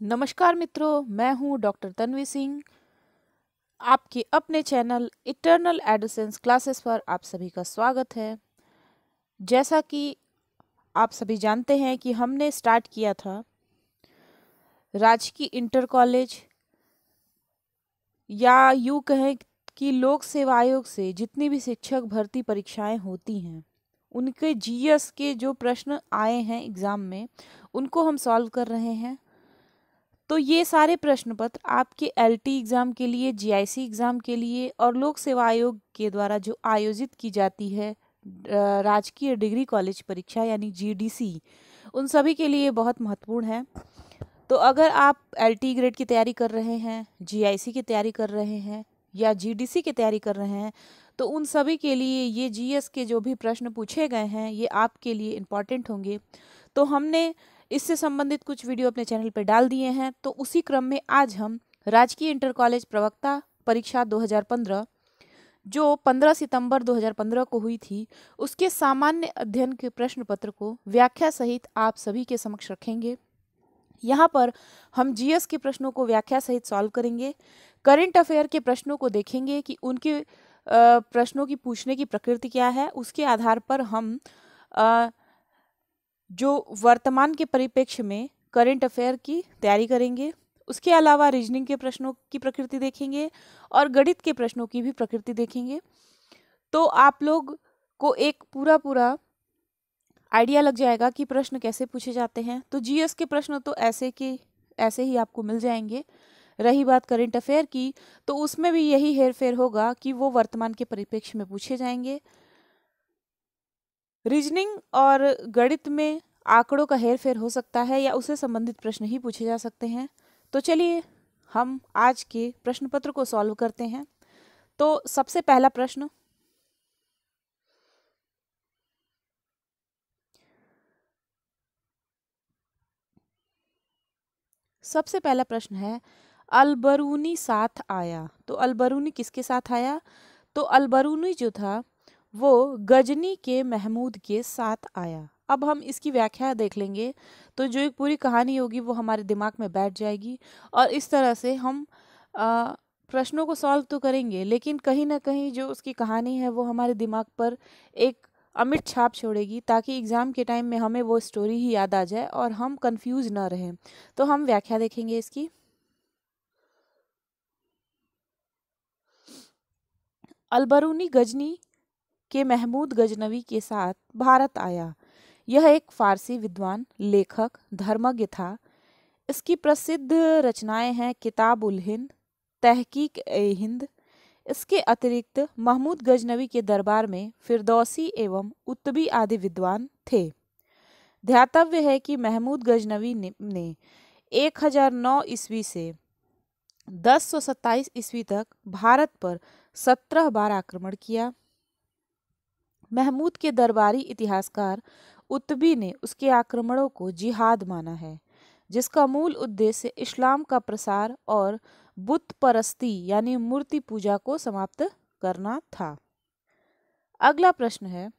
नमस्कार मित्रों, मैं हूँ डॉक्टर तन्वी सिंह। आपके अपने चैनल इटर्नल एडोसेंस क्लासेस पर आप सभी का स्वागत है। जैसा कि आप सभी जानते हैं कि हमने स्टार्ट किया था राजकीय इंटर कॉलेज या यूँ कहें कि लोक सेवा आयोग से जितनी भी शिक्षक भर्ती परीक्षाएँ होती हैं, उनके जीएस के जो प्रश्न आए हैं एग्ज़ाम में, उनको हम सॉल्व कर रहे हैं। तो ये सारे प्रश्न पत्र आपके एलटी एग्ज़ाम के लिए जीआईसी एग्ज़ाम के लिए और लोक सेवा आयोग के द्वारा जो आयोजित की जाती है राजकीय डिग्री कॉलेज परीक्षा यानी जीडीसी उन सभी के लिए बहुत महत्वपूर्ण है। तो अगर आप एलटी ग्रेड की तैयारी कर रहे हैं जीआईसी की तैयारी कर रहे हैं या जीडीसी की तैयारी कर रहे हैं तो उन सभी के लिए ये जीएस के जो भी प्रश्न पूछे गए हैं, ये आपके लिए इंपॉर्टेंट होंगे। तो हमने इससे संबंधित कुछ वीडियो अपने चैनल पर डाल दिए हैं तो उसी क्रम में आज हम राजकीय इंटर कॉलेज प्रवक्ता परीक्षा 2015 जो 15 सितंबर 2015 को हुई थी, उसके सामान्य अध्ययन के प्रश्न पत्र को व्याख्या सहित आप सभी के समक्ष रखेंगे। यहाँ पर हम जीएस के प्रश्नों को व्याख्या सहित सॉल्व करेंगे। करंट अफेयर के प्रश्नों को देखेंगे कि उनके प्रश्नों की पूछने की प्रकृति क्या है, उसके आधार पर हम जो वर्तमान के परिप्रेक्ष्य में करंट अफेयर की तैयारी करेंगे, उसके अलावा रीजनिंग के प्रश्नों की प्रकृति देखेंगे और गणित के प्रश्नों की भी प्रकृति देखेंगे। तो आप लोग को एक पूरा पूरा आइडिया लग जाएगा कि प्रश्न कैसे पूछे जाते हैं। तो जीएस के प्रश्न तो ऐसे के, ऐसे ही आपको मिल जाएँगे। रही बात करंट अफेयर की तो उसमें भी यही हेर फेर होगा कि वो वर्तमान के परिप्रेक्ष्य में पूछे जाएँगे। रीजनिंग और गणित में आंकड़ों का हेर फेर हो सकता है या उससे संबंधित प्रश्न ही पूछे जा सकते हैं। तो चलिए, हम आज के प्रश्न पत्र को सॉल्व करते हैं। तो सबसे पहला प्रश्न, सबसे पहला प्रश्न है, अलबरूनी साथ आया। तो अलबरूनी किसके साथ आया? तो अलबरूनी जो था वो गजनी के महमूद के साथ आया। अब हम इसकी व्याख्या देख लेंगे। तो जो एक पूरी कहानी होगी वो हमारे दिमाग में बैठ जाएगी और इस तरह से हम आ, प्रश्नों को सॉल्व तो करेंगे लेकिन कहीं ना कहीं जो उसकी कहानी है वो हमारे दिमाग पर एक अमिट छाप छोड़ेगी ताकि एग्ज़ाम के टाइम में हमें वो स्टोरी ही याद आ जाए और हम कंफ्यूज ना रहें। तो हम व्याख्या देखेंगे इसकी। अलबरूनी गजनी के महमूद गजनवी के साथ भारत आया। यह एक फारसी विद्वान लेखक धर्मज्ञ था। इसकी प्रसिद्ध रचनाएँ हैं किताब उल हिंद तहकीक ए हिंद। इसके अतिरिक्त महमूद गजनवी के दरबार में फिरदौसी एवं उत्तबी आदि विद्वान थे। ध्यातव्य है कि महमूद गजनवी ने, ने 1009 ईस्वी से 1027 ईस्वी तक भारत पर 17 बार आक्रमण किया। महमूद के दरबारी इतिहासकार उत्बी ने उसके आक्रमणों को जिहाद माना है, जिसका मूल उद्देश्य इस्लाम का प्रसार और बुत परस्ती यानी मूर्ति पूजा को समाप्त करना था। अगला प्रश्न है,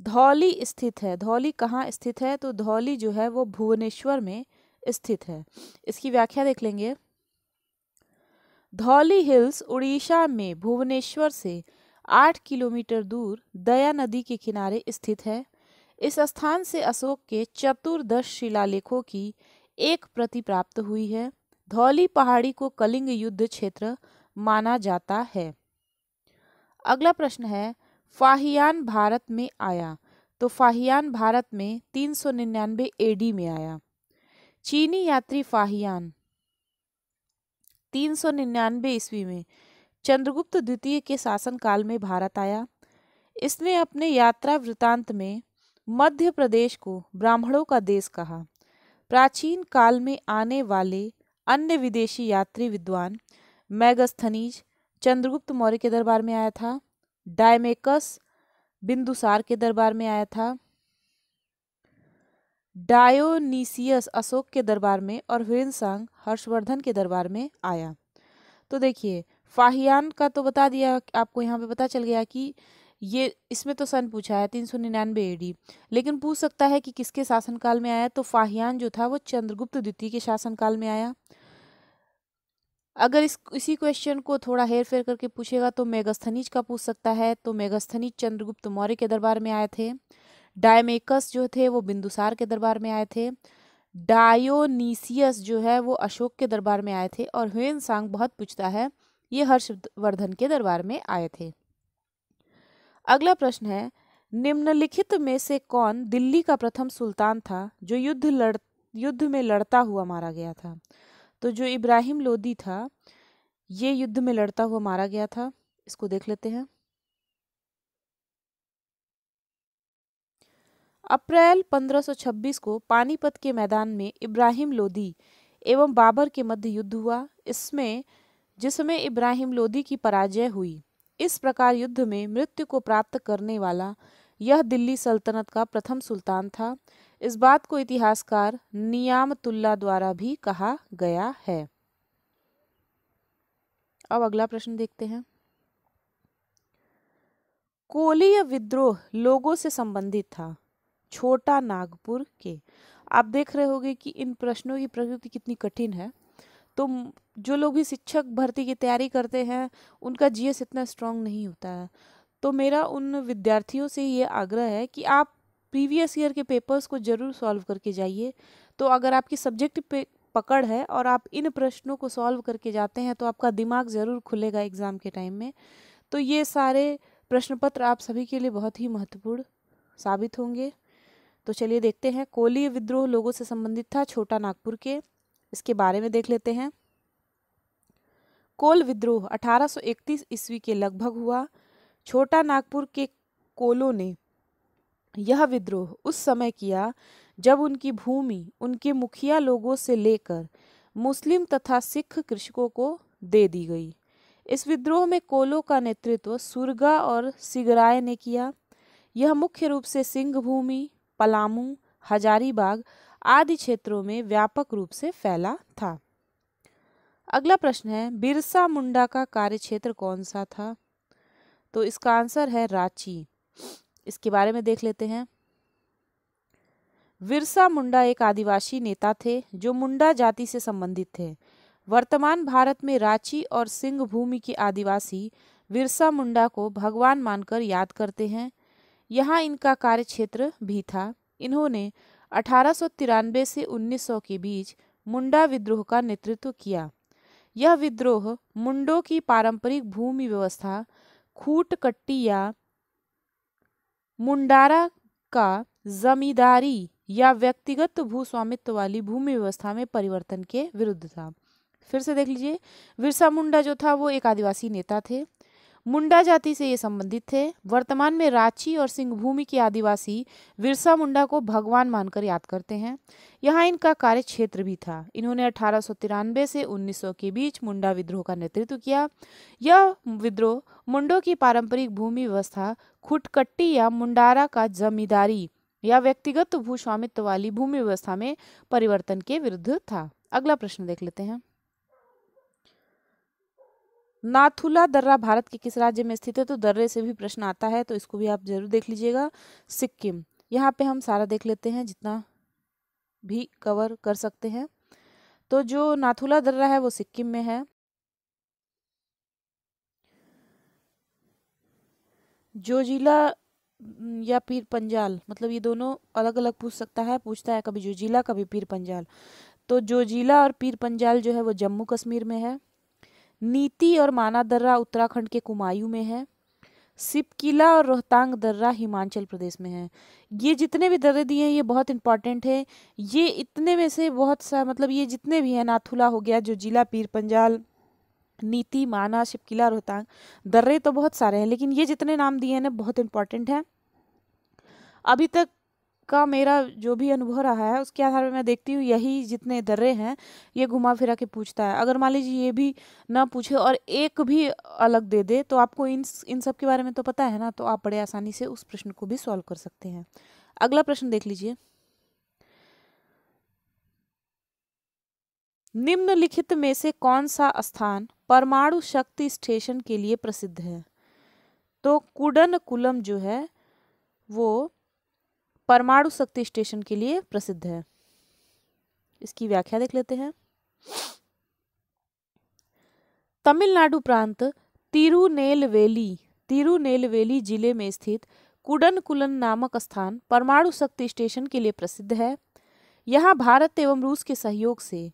धौली स्थित है, धौली कहाँ स्थित है? तो धौली जो है वो भुवनेश्वर में स्थित है। इसकी व्याख्या देख लेंगे। धौली हिल्स उड़ीसा में भुवनेश्वर से आठ किलोमीटर दूर दया नदी के किनारे स्थित है। इस स्थान से अशोक के चतुर्दश शिलालेखों की एक प्रति प्राप्त हुई है। धौली पहाड़ी को कलिंग युद्ध क्षेत्र माना जाता है। अगला प्रश्न है, फाहियान भारत में आया? तो फाहियान भारत में तीन सौ निन्यानवे एडी में आया। चीनी यात्री फाहियान, तीन सौ निन्यानवे ईस्वी में चंद्रगुप्त द्वितीय के शासनकाल में भारत आया। इसने अपने यात्रा वृतांत में मध्य प्रदेश को ब्राह्मणों का देश कहा। प्राचीन काल में आने वाले अन्य विदेशी यात्री विद्वान मैगस्थनीज चंद्रगुप्त मौर्य के दरबार में आया था, डायमेकस बिंदुसार के दरबार में आया था, डायोनीसियस अशोक के दरबार में और हुइनसांग हर्षवर्धन के दरबार में आया। तो देखिए फाहियान का तो बता दिया आपको, यहाँ पे पता चल गया कि ये, इसमें तो सन पूछा है, तीन सौ निन्यानवे एडी लेकिन पूछ सकता है कि किसके शासनकाल में आया? तो फाहियान जो था वो चंद्रगुप्त द्वितीय के शासनकाल में आया। अगर इस, इसी क्वेश्चन को थोड़ा हेर फेर करके पूछेगा तो मेगस्थनीज का पूछ सकता है। तो मेगस्थनीज चंद्रगुप्त मौर्य के दरबार में आए थे। डायमेकस जो थे वो बिंदुसार के दरबार में आए थे। डायोनीसियस जो है वो अशोक के दरबार में आए थे। और ह्वेन सांग बहुत पूछता है ये हर्षवर्धन के दरबार में आए थे। अगला प्रश्न है, निम्नलिखित में से कौन दिल्ली का प्रथम सुल्तान था जो युद्ध लड़, युद्ध में लड़ता हुआ मारा गया था? तो जो इब्राहिम लोदी था, ये युद्ध में लड़ता हुआ मारा गया था। इसको देख लेते हैं। अप्रैल 1526 को पानीपत के मैदान में इब्राहिम लोदी एवं बाबर के मध्य युद्ध हुआ। इसमें जिसमें इब्राहिम लोदी की पराजय हुई। इस प्रकार युद्ध में मृत्यु को प्राप्त करने वाला यह दिल्ली सल्तनत का प्रथम सुल्तान था। इस बात को इतिहासकार नियामतुल्ला द्वारा भी कहा गया है। अब अगला प्रश्न देखते हैं। कोलीय विद्रोह लोगों से संबंधित था, छोटा नागपुर के। आप देख रहे होंगे कि इन प्रश्नों की प्रकृति कितनी कठिन है। तो जो लोग भी शिक्षक भर्ती की तैयारी करते हैं, उनका जीएस इतना स्ट्रांग नहीं होता है। तो मेरा उन विद्यार्थियों से ये आग्रह है कि आप प्रीवियस ईयर के पेपर्स को ज़रूर सॉल्व करके जाइए। तो अगर आपकी सब्जेक्ट पे पकड़ है और आप इन प्रश्नों को सॉल्व करके जाते हैं तो आपका दिमाग ज़रूर खुलेगा एग्ज़ाम के टाइम में। तो ये सारे प्रश्न पत्र आप सभी के लिए बहुत ही महत्वपूर्ण साबित होंगे। तो चलिए देखते हैं कोलीय विद्रोह लोगों से संबंधित था छोटा नागपुर के। इसके बारे में देख लेते हैं। कोल विद्रोह 1831 ईस्वी के लगभग हुआ। छोटा नागपुर के कोलों ने यह विद्रोह उस समय किया जब उनकी भूमि उनके मुखिया लोगों से लेकर मुस्लिम तथा सिख कृषकों को दे दी गई। इस विद्रोह में कोलो का नेतृत्व सुरगा और सिगराय ने किया। यह मुख्य रूप से सिंह भूमि पलामू, हजारीबाग आदि क्षेत्रों में व्यापक रूप से फैला था। अगला प्रश्न है, बिरसा मुंडा का कार्य क्षेत्र कौन सा था? तो इसका आंसर है रांची। इसके बारे में देख लेते हैं। बिरसा मुंडा एक आदिवासी नेता थे, जो मुंडा जाति से संबंधित थे। वर्तमान भारत में रांची और सिंह भूमि के आदिवासी बिरसा मुंडा को भगवान मानकर याद करते हैं। यहाँ इनका कार्य क्षेत्र भी था। इन्होंने अठारह सौ तिरानबे से 1900 के बीच मुंडा विद्रोह का नेतृत्व किया। यह विद्रोह मुंडों की पारंपरिक भूमि व्यवस्था खूट कट्टी या मुंडारा का जमींदारी या व्यक्तिगत भूस्वामित्व वाली भूमि व्यवस्था में परिवर्तन के विरुद्ध था। फिर से देख लीजिए बिरसा मुंडा जो था वो एक आदिवासी नेता थे। मुंडा जाति से ये संबंधित थे। वर्तमान में रांची और सिंहभूमि के आदिवासी बिरसा मुंडा को भगवान मानकर याद करते हैं। यहाँ इनका कार्य क्षेत्र भी था। इन्होंने अठारह सौ तिरानवे से 1900 के बीच मुंडा विद्रोह का नेतृत्व किया। यह विद्रोह मुंडों की पारंपरिक भूमि व्यवस्था, खुटकट्टी या मुंडारा का जमींदारी या व्यक्तिगत भूस्वामित्व वाली भूमि व्यवस्था में परिवर्तन के विरुद्ध था। अगला प्रश्न देख लेते हैं। नाथुला दर्रा भारत के किस राज्य में स्थित है? तो दर्रे से भी प्रश्न आता है तो इसको भी आप ज़रूर देख लीजिएगा। सिक्किम। यहाँ पे हम सारा देख लेते हैं, जितना भी कवर कर सकते हैं। तो जो नाथुला दर्रा है, वो सिक्किम में है। जो जिला या पीर पंजाल मतलब ये दोनों अलग अलग पूछ सकता है, पूछता है कभी जो जिला, कभी पीर पंजाल। तो जो जिला और पीर पंजाल जो है, वो जम्मू कश्मीर में है। नीति और माना दर्रा उत्तराखंड के कुमायूं में है। सिपकिला और रोहतांग दर्रा हिमाचल प्रदेश में है। ये जितने भी दर्रे दिए हैं, ये बहुत इंपॉर्टेंट है। ये इतने में से बहुत सा मतलब ये जितने भी हैं, नाथुला हो गया, जो जिला पीर पंजाल, नीति, माना शिपकिला रोहतांग, दर्रे तो बहुत सारे हैं, लेकिन ये जितने नाम दिए हैं ना, बहुत इंपॉर्टेंट हैं। अभी तक का मेरा जो भी अनुभव रहा है, उसके आधार पर मैं देखती हूँ, यही जितने दर्रे हैं, ये घुमा फिरा के पूछता है। अगर मान लीजिए ये भी ना पूछे और एक भी अलग दे दे तो आपको इन इन सब के बारे में तो पता है ना तो आप बड़े आसानी से उस प्रश्न को भी सॉल्व कर सकते हैं। अगला प्रश्न देख लीजिए। निम्नलिखित में से कौन सा स्थान परमाणु शक्ति स्टेशन के लिए प्रसिद्ध है? तो कुडन कुलम जो है, वो परमाणु शक्ति स्टेशन के लिए प्रसिद्ध है। इसकी व्याख्या देख लेते हैं। तमिलनाडु प्रांत तिरुनेलवेली तिरुनेलवेली ज़िले में स्थित कुडनकुलन नामक स्थान परमाणु शक्ति स्टेशन के लिए प्रसिद्ध है। यहाँ भारत एवं रूस के सहयोग से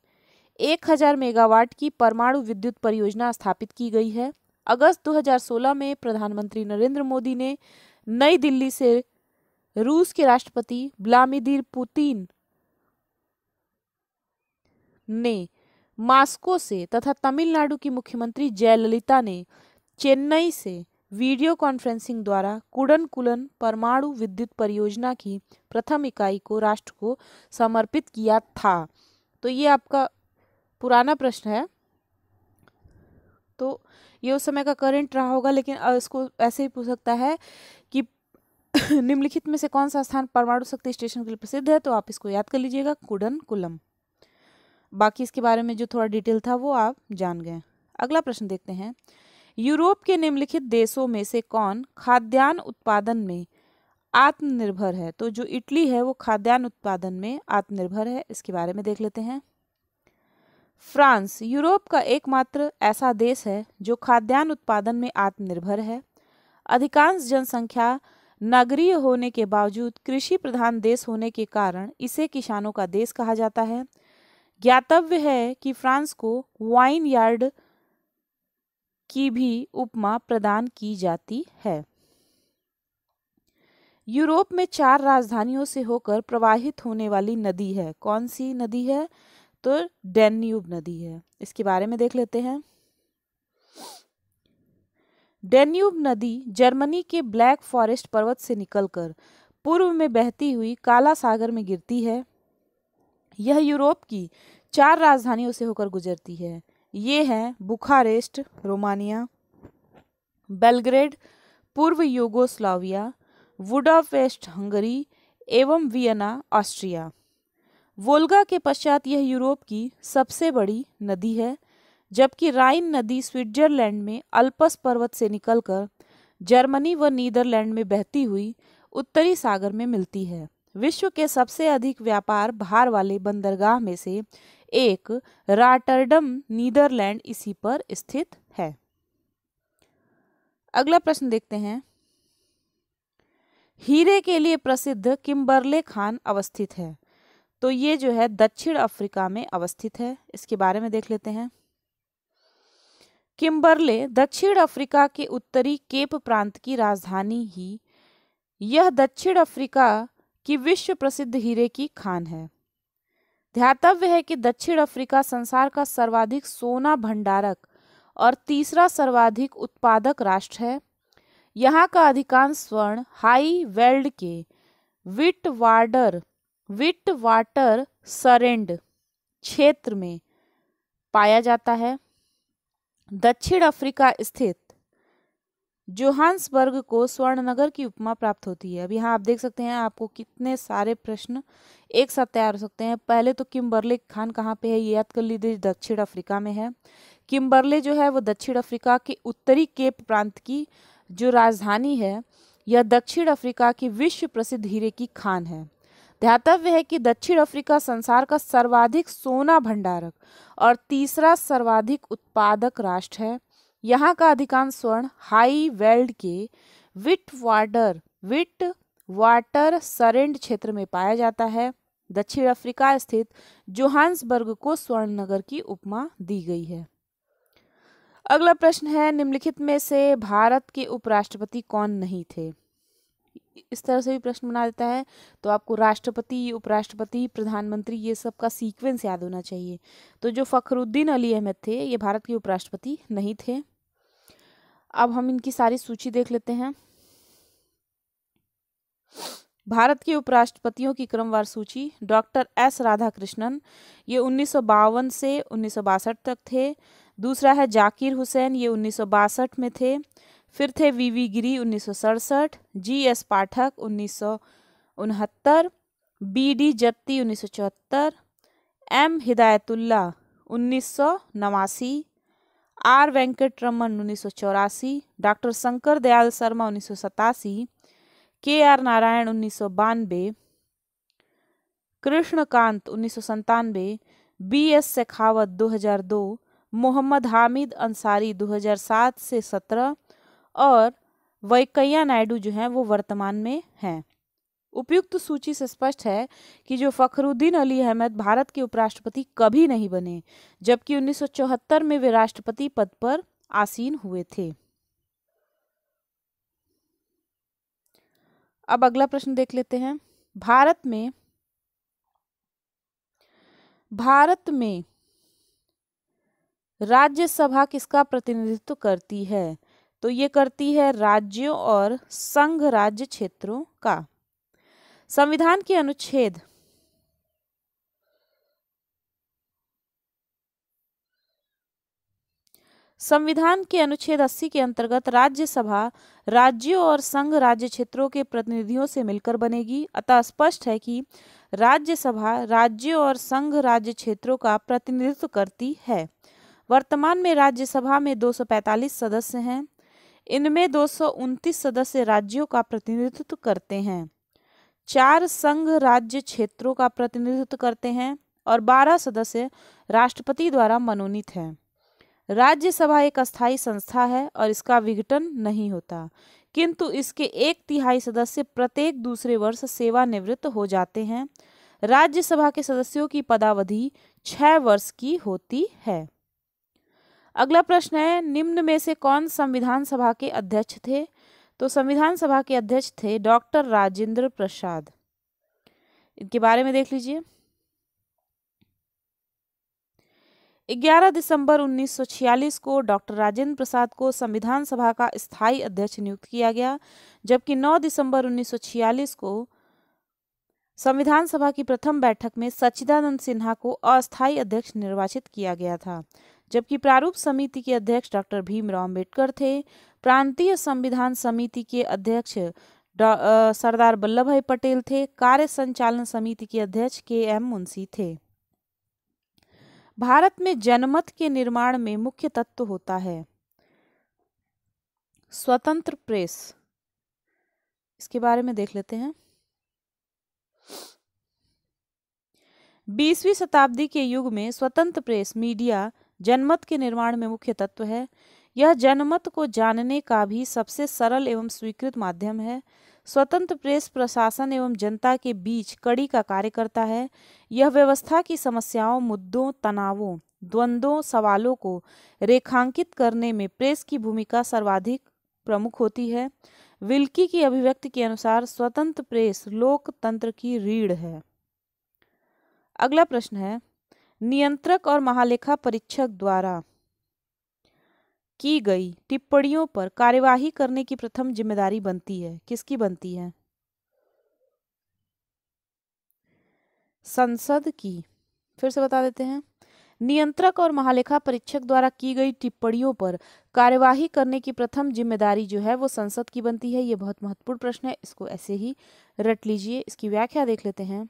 1000 मेगावाट की परमाणु विद्युत परियोजना स्थापित की गई है। अगस्त 2016 में प्रधानमंत्री नरेंद्र मोदी ने नई दिल्ली से रूस के राष्ट्रपति व्लादिमीर पुतिन ने मास्को से तथा तमिलनाडु की मुख्यमंत्री जयललिता ने चेन्नई से वीडियो कॉन्फ्रेंसिंग द्वारा कुडनकुलन परमाणु विद्युत परियोजना की प्रथम इकाई को राष्ट्र को समर्पित किया था। तो ये आपका पुराना प्रश्न है। तो ये उस समय का करंट रहा होगा, लेकिन इसको ऐसे ही पूछ सकता है कि निम्नलिखित में से कौन सा स्थान परमाणु शक्ति स्टेशन के लिए प्रसिद्ध है? तो आप इसको याद कर लीजिएगा कुडन कुलम बाकी इसके बारे में जो थोड़ा डिटेल था, वो आप जान गए। अगला प्रश्न देखते हैं। यूरोप के निम्नलिखित देशों में से कौन खाद्यान्न उत्पादन में आत्मनिर्भर है? तो जो इटली है, वो खाद्यान्न उत्पादन में आत्मनिर्भर है। इसके बारे में देख लेते हैं। फ्रांस, यूरोप का एकमात्र ऐसा देश है, जो खाद्यान्न उत्पादन में आत्मनिर्भर है। अधिकांश जनसंख्या नगरीय होने के बावजूद कृषि प्रधान देश होने के कारण इसे किसानों का देश कहा जाता है। ज्ञातव्य है कि फ्रांस को वाइन यार्ड की भी उपमा प्रदान की जाती है। यूरोप में चार राजधानियों से होकर प्रवाहित होने वाली नदी है। कौन सी नदी है? तो डेन्यूब नदी है। इसके बारे में देख लेते हैं। डेन्यूब नदी जर्मनी के ब्लैक फॉरेस्ट पर्वत से निकलकर पूर्व में बहती हुई काला सागर में गिरती है। यह यूरोप की चार राजधानियों से होकर गुजरती है। ये हैं बुखारेस्ट, रोमानिया, बेलग्रेड, पूर्व यूगोस्लाविया वुडाफेस्ट हंगरी एवं वियना, ऑस्ट्रिया। वोल्गा के पश्चात यह यूरोप की सबसे बड़ी नदी है। जबकि राइन नदी स्विट्जरलैंड में अल्पस पर्वत से निकलकर जर्मनी व नीदरलैंड में बहती हुई उत्तरी सागर में मिलती है। विश्व के सबसे अधिक व्यापार भार वाले बंदरगाह में से एक राटरडम, नीदरलैंड इसी पर स्थित है। अगला प्रश्न देखते हैं। हीरे के लिए प्रसिद्ध किम्बरले खान अवस्थित है। तो ये जो है दक्षिण अफ्रीका में अवस्थित है। इसके बारे में देख लेते हैं। किम्बरले दक्षिण अफ्रीका के उत्तरी केप प्रांत की राजधानी ही। यह दक्षिण अफ्रीका की विश्व प्रसिद्ध हीरे की खान है। ध्यातव्य है कि दक्षिण अफ्रीका संसार का सर्वाधिक सोना भंडारक और तीसरा सर्वाधिक उत्पादक राष्ट्र है। यहाँ का अधिकांश स्वर्ण हाई वेल्ड के विट वार्डर विट वाटर सरेंड क्षेत्र में पाया जाता है। दक्षिण अफ्रीका स्थित जोहान्सबर्ग को स्वर्ण नगर की उपमा प्राप्त होती है। अब यहाँ आप देख सकते हैं आपको कितने सारे प्रश्न एक साथ तैयार हो सकते हैं। पहले तो किम्बरले खान कहाँ पे है? ये याद कर लीजिए, दक्षिण अफ्रीका में है। किम्बरले जो है वो दक्षिण अफ्रीका के उत्तरी केप प्रांत की जो राजधानी है, यह दक्षिण अफ्रीका की विश्व प्रसिद्ध हीरे की खान है। ध्यातव्य है कि दक्षिण अफ्रीका संसार का सर्वाधिक सोना भंडारक और तीसरा सर्वाधिक उत्पादक राष्ट्र है। यहाँ का अधिकांश स्वर्ण हाई वेल्ड के विट वाटर विट वाटर सरेंड क्षेत्र में पाया जाता है। दक्षिण अफ्रीका स्थित जोहान्सबर्ग को स्वर्ण नगर की उपमा दी गई है। अगला प्रश्न है, निम्नलिखित में से भारत के उपराष्ट्रपति कौन नहीं थे? इस तरह से भी प्रश्न बना देता है। तो आपको राष्ट्रपति, उपराष्ट्रपति, प्रधानमंत्री ये सब का सीक्वेंस याद होना चाहिए। तो जो फखरुद्दीन अली अहमद थे, ये भारत के उपराष्ट्रपति नहीं थे। अब हम इनकी सारी सूची देख लेते हैं। भारत के उपराष्ट्रपतियों की क्रमवार सूची, डॉक्टर एस राधाकृष्णन, ये उन्नीस सौ बावन से उन्नीस सौ बासठ तक थे। दूसरा है जाकिर हुसैन, ये उन्नीस सौ बासठ में थे। फिर थे वी वी गिरी उन्नीस सौ सड़सठ, जी एस पाठक उन्नीस सौ उनहत्तर, बी डी जत्ती उन्नीस एम हिदायतुल्ला उन्नीस सौ नवासी, आर वेंकटरमन उन्नीस सौ चौरासी, डॉक्टर शंकर दयाल शर्मा उन्नीस सौ सतासी, के आर नारायण उन्नीस सौ बानवे, कृष्णकांत उन्नीस बी एस शेखावत 2002 मोहम्मद हामिद अंसारी 2007 से 17 और वैकैया नायडू जो हैं, वो वर्तमान में हैं। उपयुक्त सूची से स्पष्ट है कि जो फखरुद्दीन अली अहमद भारत के उपराष्ट्रपति कभी नहीं बने, जबकि 1974 में वे राष्ट्रपति पद पर आसीन हुए थे। अब अगला प्रश्न देख लेते हैं। भारत में भारत में राज्यसभा किसका प्रतिनिधित्व करती है? तो ये करती है राज्यों और संघ राज्य क्षेत्रों का। संविधान के अनुच्छेद संविधान के अनुच्छेद 80 के अंतर्गत राज्यसभा राज्यों और संघ राज्य क्षेत्रों के प्रतिनिधियों से मिलकर बनेगी। अतः स्पष्ट है कि राज्यसभा राज्यों और संघ राज्य क्षेत्रों का प्रतिनिधित्व करती है। वर्तमान में राज्यसभा में 245 सदस्य हैं। इनमें दो सौ उनतीस सदस्य राज्यों का प्रतिनिधित्व करते हैं। चार संघ राज्य क्षेत्रों का प्रतिनिधित्व करते हैं और बारह सदस्य राष्ट्रपति द्वारा मनोनीत हैं। राज्यसभा एक अस्थायी संस्था है और इसका विघटन नहीं होता, किंतु इसके एक तिहाई सदस्य प्रत्येक दूसरे वर्ष सेवानिवृत्त हो जाते हैं। राज्यसभा के सदस्यों की पदावधि छह वर्ष की होती है। अगला प्रश्न है, निम्न में से कौन संविधान सभा के अध्यक्ष थे? तो संविधान सभा के अध्यक्ष थे डॉक्टर राजेंद्र प्रसाद। इनके बारे में देख लीजिए। 11 दिसंबर 1946 को डॉक्टर राजेंद्र प्रसाद को संविधान सभा का स्थायी अध्यक्ष नियुक्त किया गया, जबकि 9 दिसंबर 1946 को संविधान सभा की प्रथम बैठक में सच्चिदानंद सिन्हा को अस्थायी अध्यक्ष निर्वाचित किया गया था। जबकि प्रारूप समिति के अध्यक्ष डॉक्टर भीमराव अंबेडकर थे। प्रांतीय संविधान समिति के अध्यक्ष सरदार वल्लभ भाई पटेल थे। कार्य संचालन समिति के अध्यक्ष के एम मुंशी थे। भारत में जनमत के निर्माण में मुख्य तत्व होता है। स्वतंत्र प्रेस। इसके बारे में देख लेते हैं। बीसवीं शताब्दी के युग में स्वतंत्र प्रेस, मीडिया जनमत के निर्माण में मुख्य तत्व है। यह जनमत को जानने का भी सबसे सरल एवं स्वीकृत माध्यम है। स्वतंत्र प्रेस प्रशासन एवं जनता के बीच कड़ी का कार्य करता है। यह व्यवस्था की समस्याओं, मुद्दों, तनावों, द्वंद्वों, सवालों को रेखांकित करने में प्रेस की भूमिका सर्वाधिक प्रमुख होती है। विल्की की अभिव्यक्ति के अनुसार स्वतंत्र प्रेस लोकतंत्र की रीढ़ है। अगला प्रश्न है नियंत्रक और महालेखा परीक्षक द्वारा की गई टिप्पणियों पर कार्यवाही करने की प्रथम ज़िम्मेदारी बनती है। किसकी बनती है? संसद की। फिर से बता देते हैं। नियंत्रक और महालेखा परीक्षक द्वारा की गई टिप्पणियों पर कार्यवाही करने की प्रथम ज़िम्मेदारी जो है वो संसद की बनती है। ये बहुत महत्वपूर्ण प्रश्न है। इसको ऐसे ही रट लीजिए। इसकी व्याख्या देख लेते हैं।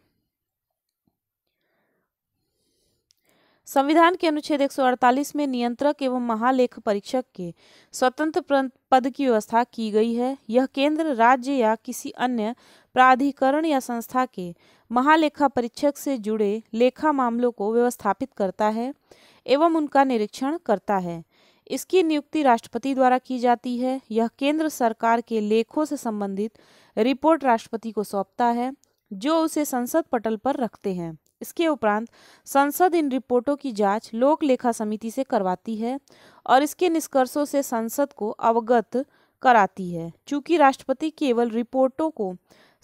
संविधान के अनुच्छेद 148 में नियंत्रक एवं महालेख परीक्षक के स्वतंत्र पद की व्यवस्था की गई है। यह केंद्र, राज्य या किसी अन्य प्राधिकरण या संस्था के महालेखा परीक्षक से जुड़े लेखा मामलों को व्यवस्थापित करता है एवं उनका निरीक्षण करता है। इसकी नियुक्ति राष्ट्रपति द्वारा की जाती है। यह केंद्र सरकार के लेखों से संबंधित रिपोर्ट राष्ट्रपति को सौंपता है, जो उसे संसद पटल पर रखते हैं। इसके उपरांत संसद इन रिपोर्टों की जाँच लोक लेखा समिति से करवाती है और इसके निष्कर्षों से संसद को अवगत कराती है। चूँकि राष्ट्रपति केवल रिपोर्टों को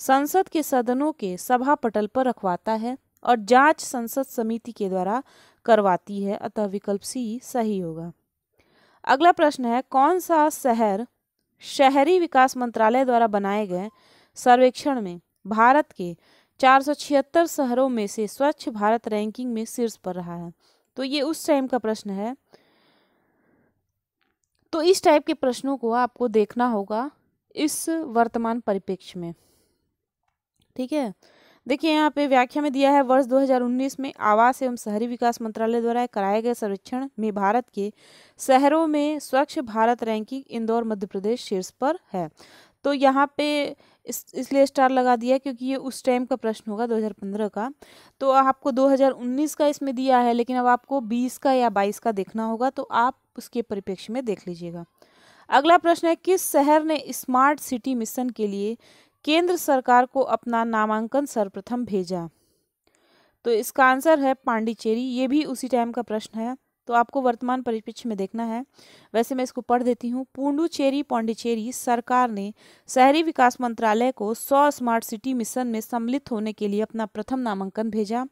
संसद के सदनों के सभा पटल पर रखवाता है और जाँच संसद समिति के द्वारा करवाती है, अतः विकल्प सी सही होगा। अगला प्रश्न है, कौन सा शहर शहरी विकास मंत्रालय द्वारा बनाए गए सर्वेक्षण में भारत के चार शहरों में से स्वच्छ भारत रैंकिंग में शीर्ष पर रहा है। तो ये उस टाइम का प्रश्न है। तो इस टाइप के प्रश्नों को आपको देखना होगा इस वर्तमान परिप्रेक्ष्य में। ठीक है? देखिए, यहाँ पे व्याख्या में दिया है, वर्ष 2019 में आवास एवं शहरी विकास मंत्रालय द्वारा कराए गए सर्वेक्षण में भारत के शहरों में स्वच्छ भारत रैंकिंग इंदौर, मध्य प्रदेश शीर्ष पर है। तो यहाँ पे इस, इसलिए स्टार लगा दिया क्योंकि ये उस टाइम का प्रश्न होगा 2015 का। तो आपको 2019 का इसमें दिया है, लेकिन अब आपको 20 का या 22 का देखना होगा तो आप उसके परिप्रेक्ष्य में देख लीजिएगा। अगला प्रश्न है, किस शहर ने स्मार्ट सिटी मिशन के लिए केंद्र सरकार को अपना नामांकन सर्वप्रथम भेजा? तो इसका आंसर है पांडिचेरी, ये भी उसी टाइम का प्रश्न है। तो आपको वर्तमान परिप्रेक्ष्य में देखना है। वैसे मैं इसको पढ़ देती हूँ। पुंडुचेरी पांडिचेरी सरकार ने शहरी विकास मंत्रालय को सौ स्मार्ट सिटी मिशन में सम्मिलित होने के लिए अपना प्रथम नामांकन भेजा।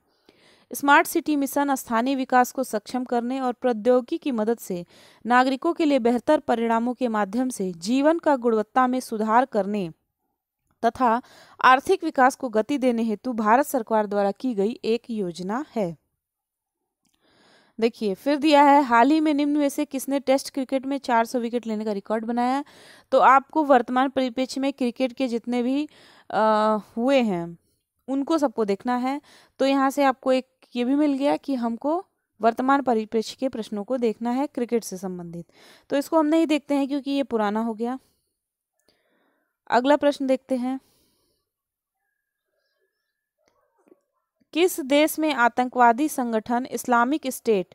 स्मार्ट सिटी मिशन स्थानीय विकास को सक्षम करने और प्रौद्योगिकी की मदद से नागरिकों के लिए बेहतर परिणामों के माध्यम से जीवन का गुणवत्ता में सुधार करने तथा आर्थिक विकास को गति देने हेतु भारत सरकार द्वारा की गई एक योजना है। देखिए फिर दिया है हाल ही में निम्न में से किसने टेस्ट क्रिकेट में 400 विकेट लेने का रिकॉर्ड बनाया? तो आपको वर्तमान परिप्रेक्ष्य में क्रिकेट के जितने भी आ, हुए हैं उनको सबको देखना है। तो यहाँ से आपको एक ये भी मिल गया कि हमको वर्तमान परिप्रेक्ष्य के प्रश्नों को देखना है क्रिकेट से संबंधित। तो इसको हम नहीं देखते हैं क्योंकि ये पुराना हो गया। अगला प्रश्न देखते हैं। किस देश में आतंकवादी संगठन इस्लामिक स्टेट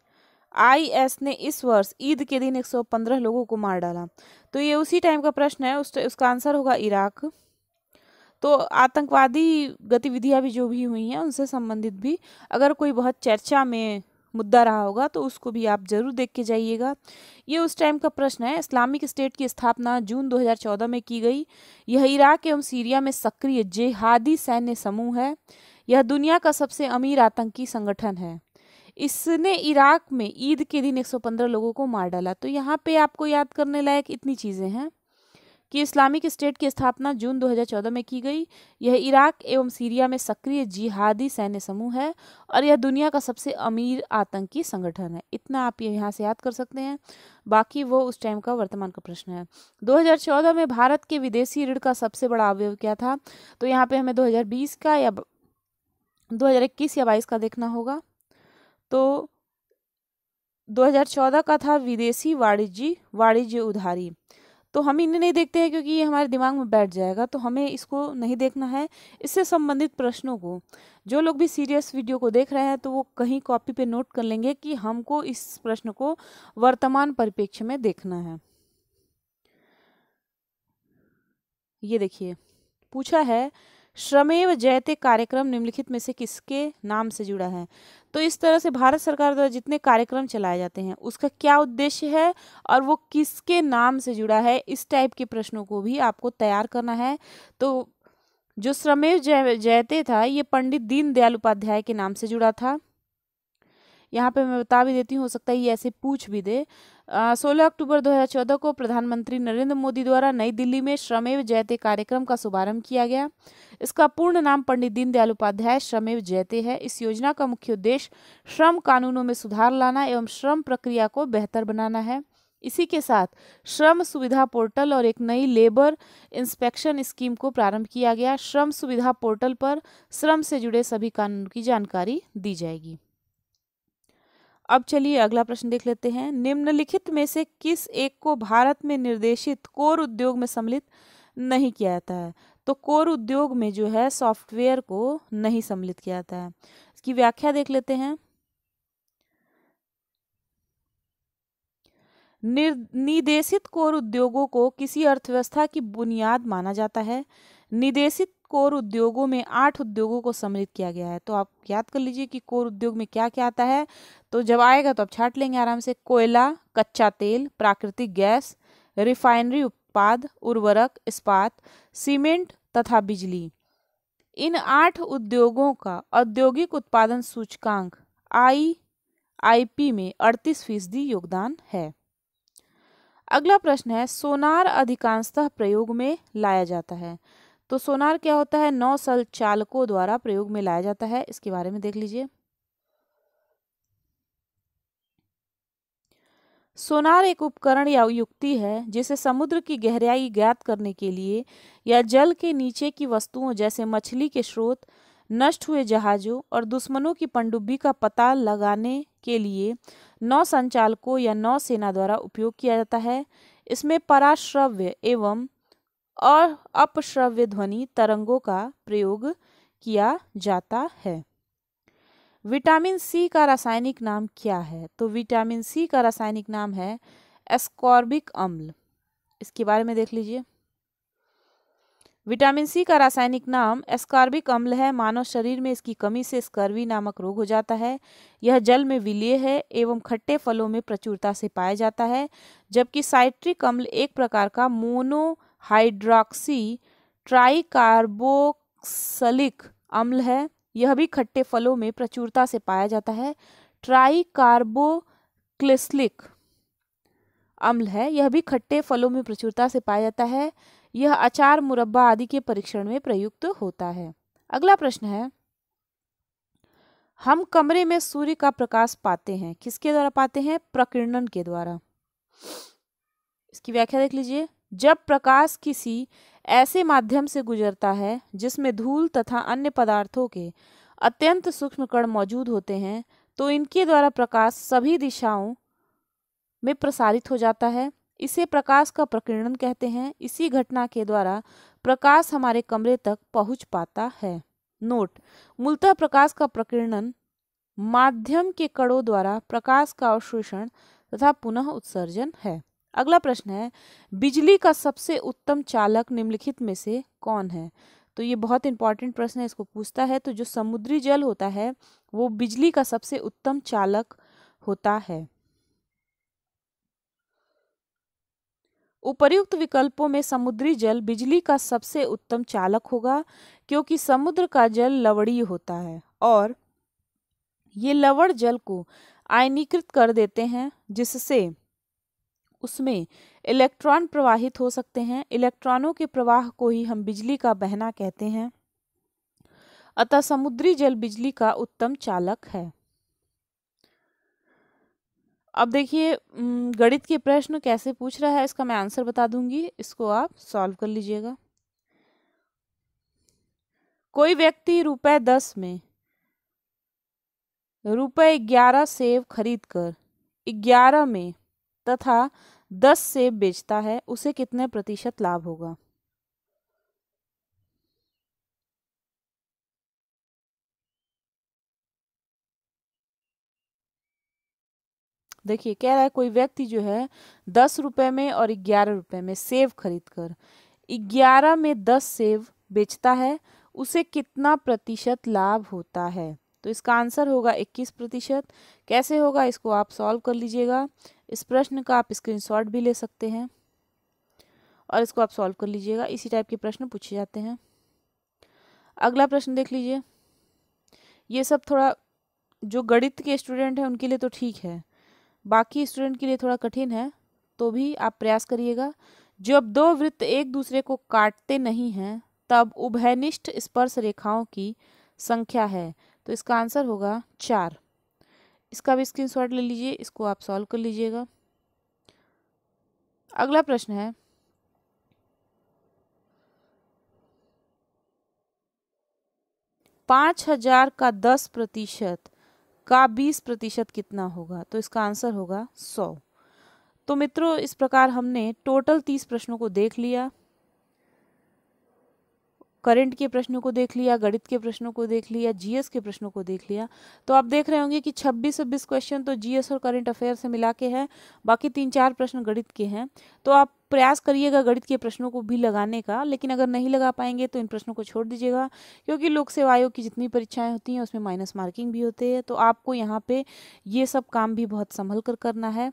आईएस ने इस वर्ष ईद के दिन 115 लोगों को मार डाला? तो ये उसी टाइम का प्रश्न है, उस, उसका आंसर होगा इराक। तो आतंकवादी गतिविधियाँ भी जो भी हुई हैं, उनसे संबंधित भी अगर कोई बहुत चर्चा में मुद्दा रहा होगा तो उसको भी आप ज़रूर देख के जाइएगा। ये उस टाइम का प्रश्न है, इस्लामिक स्टेट की स्थापना जून 2014 में की गई। यह इराक एवं सीरिया में सक्रिय जेहादी सैन्य समूह है। यह दुनिया का सबसे अमीर आतंकी संगठन है। इसने इराक में ईद के दिन 115 लोगों को मार डाला। तो यहाँ पे आपको याद करने लायक इतनी चीज़ें हैं कि इस्लामिक स्टेट की स्थापना जून 2014 में की गई। यह इराक एवं सीरिया में सक्रिय जिहादी सैन्य समूह है और यह दुनिया का सबसे अमीर आतंकी संगठन है। इतना आप ये यहाँ से याद कर सकते हैं। बाकी वो उस टाइम का वर्तमान का प्रश्न है। 2014 में भारत के विदेशी ऋण का सबसे बड़ा अवयव क्या था? तो यहाँ पे हमें 2020 का या 2021 या 22 का देखना होगा। तो 2014 का था विदेशी वाणिज्य वाणिज्य उधारी। तो हम इन्हें नहीं देखते हैं क्योंकि ये हमारे दिमाग में बैठ जाएगा तो हमें इसको नहीं देखना है। इससे संबंधित प्रश्नों को, जो लोग भी सीरियस वीडियो को देख रहे हैं तो वो कहीं कॉपी पे नोट कर लेंगे कि हमको इस प्रश्न को वर्तमान परिप्रेक्ष्य में देखना है। ये देखिए, पूछा है श्रमेव जयते कार्यक्रम निम्नलिखित में से किसके नाम से जुड़ा है? तो इस तरह से भारत सरकार द्वारा जितने कार्यक्रम चलाए जाते हैं, उसका क्या उद्देश्य है और वो किसके नाम से जुड़ा है, इस टाइप के प्रश्नों को भी आपको तैयार करना है। तो जो श्रमेव जय, जयते था, ये पंडित दीनदयाल उपाध्याय के नाम से जुड़ा था। यहाँ पे मैं बता भी देती हूँ, हो सकता है ये ऐसे पूछ भी दे। सोलह अक्टूबर 2014 को प्रधानमंत्री नरेंद्र मोदी द्वारा नई दिल्ली में श्रमेव जयते कार्यक्रम का शुभारंभ किया गया। इसका पूर्ण नाम पंडित दीनदयाल उपाध्याय श्रमेव जयते है। इस योजना का मुख्य उद्देश्य श्रम कानूनों में सुधार लाना एवं श्रम प्रक्रिया को बेहतर बनाना है। इसी के साथ श्रम सुविधा पोर्टल और एक नई लेबर इंस्पेक्शन स्कीम को प्रारंभ किया गया। श्रम सुविधा पोर्टल पर श्रम से जुड़े सभी कानून की जानकारी दी जाएगी। अब चलिए अगला प्रश्न देख लेते हैं। निम्नलिखित में से किस एक को भारत में निर्देशित कोर उद्योग में सम्मिलित नहीं किया जाता है? तो कोर उद्योग में जो है सॉफ्टवेयर को नहीं सम्मिलित किया जाता है। इसकी व्याख्या देख लेते हैं। निर्देशित कोर उद्योगों को किसी अर्थव्यवस्था की बुनियाद माना जाता है। निदेशित कोर उद्योगों में आठ उद्योगों को सम्मिलित किया गया है। तो आप याद कर लीजिए कि कोर उद्योग में क्या क्या आता है। तो जब आएगा तो आप छाट लेंगे आराम से। कोयला, कच्चा तेल, प्राकृतिक गैस, रिफाइनरी उत्पाद, उर्वरक, इस्पात, सीमेंट तथा बिजली। इन आठ उद्योगों का औद्योगिक उत्पादन सूचकांक आई आईपी में अड़तीस फ़ीसदी योगदान है। अगला प्रश्न है, सोनार अधिकांशतः प्रयोग में लाया जाता है। तो सोनार क्या होता है? नौ चालकों द्वारा प्रयोग में लाया जाता है। इसके बारे में देख लीजिए। सोनार एक उपकरण या युक्ति है, जिसे समुद्र की गहराई ज्ञात करने के लिए या जल के नीचे की वस्तुओं जैसे मछली के स्रोत, नष्ट हुए जहाज़ों और दुश्मनों की पनडुब्बी का पता लगाने के लिए नौ संचालकों या नौ सेना द्वारा उपयोग किया जाता है। इसमें पराश्रव्य एवं और अपश्रव्य ध्वनि तरंगों का प्रयोग किया जाता है। विटामिन सी का रासायनिक नाम क्या है? तो विटामिन सी का रासायनिक नाम है एस्कॉर्बिक अम्ल। इसके बारे में देख लीजिए। विटामिन सी का रासायनिक नाम एस्कॉर्बिक अम्ल है। मानव शरीर में इसकी कमी से स्कर्वी नामक रोग हो जाता है। यह जल में विलीय है एवं खट्टे फलों में प्रचुरता से पाया जाता है, जबकि साइट्रिक अम्ल एक प्रकार का मोनोहाइड्रॉक्सी ट्राइकार्बोक्सलिक अम्ल है। यह भी खट्टे फलों में प्रचुरता से पाया जाता है। ट्राइकार्बोक्लिसलिक अम्ल है। यह भी खट्टे फलों में प्रचुरता से पाया जाता है। यह अचार, मुरब्बा आदि के परीक्षण में प्रयुक्त होता है। अगला प्रश्न है, हम कमरे में सूर्य का प्रकाश पाते हैं, किसके द्वारा पाते हैं? प्रकीर्णन के द्वारा। इसकी व्याख्या देख लीजिए। जब प्रकाश किसी ऐसे माध्यम से गुजरता है, जिसमें धूल तथा अन्य पदार्थों के अत्यंत सूक्ष्म कण मौजूद होते हैं तो इनके द्वारा प्रकाश सभी दिशाओं में प्रसारित हो जाता है। इसे प्रकाश का प्रकीर्णन कहते हैं। इसी घटना के द्वारा प्रकाश हमारे कमरे तक पहुँच पाता है। नोट। मूलतः प्रकाश का प्रकीर्णन माध्यम के कणों द्वारा प्रकाश का अवशोषण तथा पुनः उत्सर्जन है। अगला प्रश्न है, बिजली का सबसे उत्तम चालक निम्नलिखित में से कौन है? तो ये बहुत इंपॉर्टेंट प्रश्न है, इसको पूछता है तो जो समुद्री जल होता है, वो बिजली का सबसे उत्तम चालक होता है। उपर्युक्त विकल्पों में समुद्री जल बिजली का सबसे उत्तम चालक होगा, क्योंकि समुद्र का जल लवणीय होता है, और ये लवण जल को आयनीकृत कर देते हैं, जिससे उसमें इलेक्ट्रॉन प्रवाहित हो सकते हैं। इलेक्ट्रॉनों के प्रवाह को ही हम बिजली का बहना कहते हैं। अतः समुद्री जल बिजली का उत्तम चालक है। अब देखिए गणित के प्रश्न कैसे पूछ रहा है इसका मैं आंसर बता दूँगी। इसको आप सॉल्व कर लीजिएगा। कोई व्यक्ति रुपए दस में रुपए ग्यारह सेब खरीद कर ग्यारह में तथा दस सेब बेचता है, उसे कितने प्रतिशत लाभ होगा? देखिए, कह रहा है कोई व्यक्ति जो है दस रुपए में और ग्यारह रुपए में सेब खरीद कर ग्यारह में दस सेब बेचता है, उसे कितना प्रतिशत लाभ होता है? तो इसका आंसर होगा इक्कीस प्रतिशत। कैसे होगा? इसको आप सॉल्व कर लीजिएगा। इस प्रश्न का आप स्क्रीनशॉट भी ले सकते हैं। और इसको आप सॉल्व कर लीजिएगा। इसी टाइप के प्रश्न पूछे जाते हैं। अगला प्रश्न देख लीजिए। ये सब थोड़ा, जो गणित के स्टूडेंट हैं, उनके लिए तो ठीक है। बाकी स्टूडेंट के लिए थोड़ा कठिन है तो भी आप प्रयास करिएगा। जब दो वृत्त एक दूसरे को काटते नहीं हैं, तब उभयनिष्ठ स्पर्श रेखाओं की संख्या है। तो इसका आंसर होगा चार। इसका भी स्क्रीन ले लीजिए, इसको आप सॉल्व कर लीजिएगा। अगला प्रश्न है। पाँच हज़ार का दस प्रतिशत का बीस प्रतिशत कितना होगा? तो इसका आंसर होगा सौ। तो मित्रों, इस प्रकार हमने टोटल तीस प्रश्नों को देख लिया। करंट के प्रश्नों को देख लिया, गणित के प्रश्नों को देख लिया, जीएस के प्रश्नों को देख लिया। तो आप देख रहे होंगे कि 26 छब्बीस क्वेश्चन तो जीएस और करंट अफेयर से मिला के हैं, बाकी तीन चार प्रश्न गणित के हैं। तो आप प्रयास करिएगा गणित के प्रश्नों को भी लगाने का, लेकिन अगर नहीं लगा पाएँगे तो इन प्रश्नों को छोड़ दीजिएगा, क्योंकि लोक सेवा आयोग की जितनी परीक्षाएँ होती हैं, उसमें माइनस मार्किंग भी होते हैं। तो आपको यहाँ पे ये सब काम भी बहुत संभल कर करना है।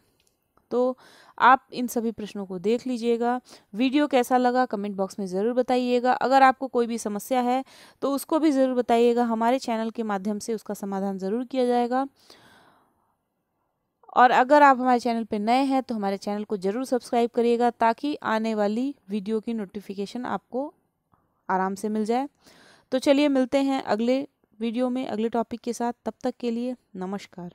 तो आप इन सभी प्रश्नों को देख लीजिएगा। वीडियो कैसा लगा कमेंट बॉक्स में ज़रूर बताइएगा। अगर आपको कोई भी समस्या है तो उसको भी ज़रूर बताइएगा। हमारे चैनल के माध्यम से उसका समाधान ज़रूर किया जाएगा। और अगर आप हमारे चैनल पर नए हैं तो हमारे चैनल को ज़रूर सब्सक्राइब करिएगा ताकि आने वाली वीडियो की नोटिफिकेशन आपको आराम से मिल जाए। तो चलिए मिलते हैं अगले वीडियो में, अगले टॉपिक के साथ। तब तक के लिए नमस्कार।